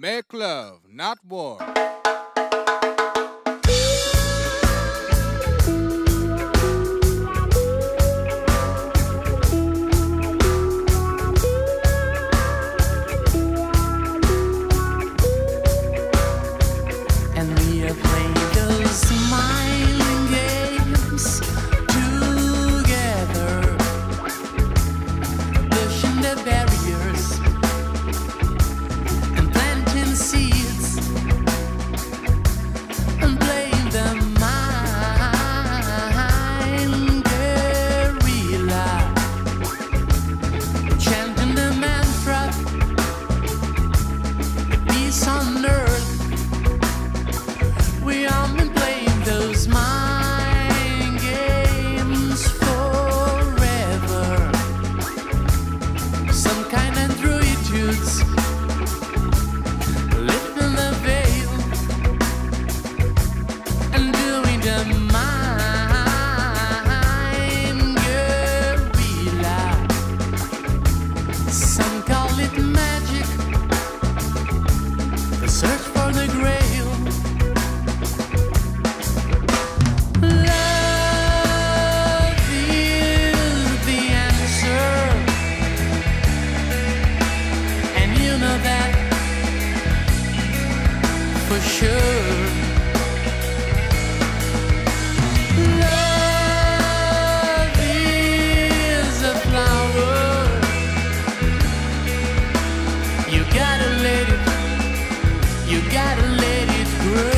Make love, not war. gotta let it, you gotta let it grow.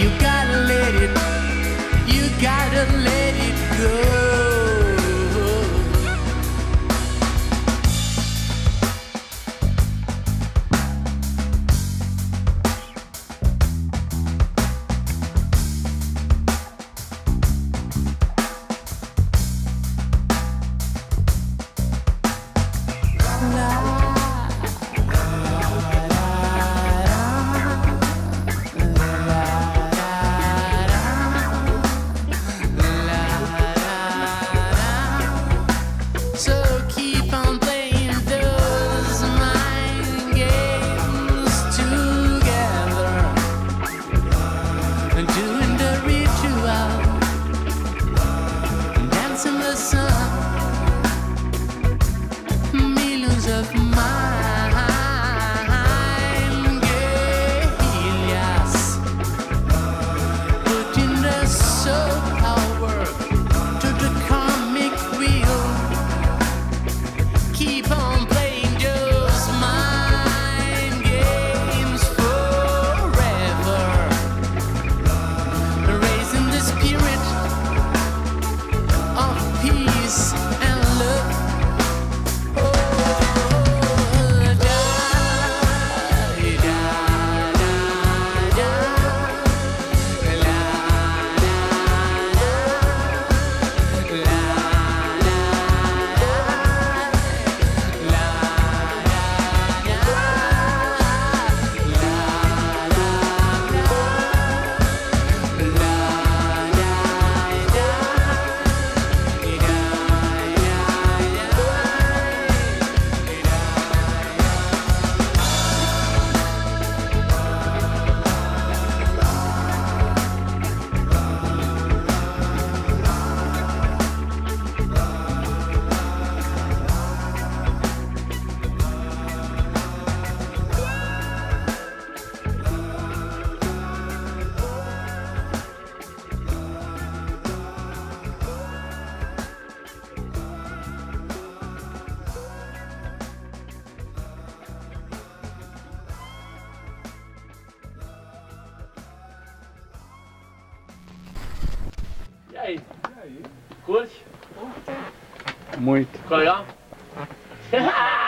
You gotta let it, you gotta let it go. aí? E aí? Curte? Muito. Ficou legal?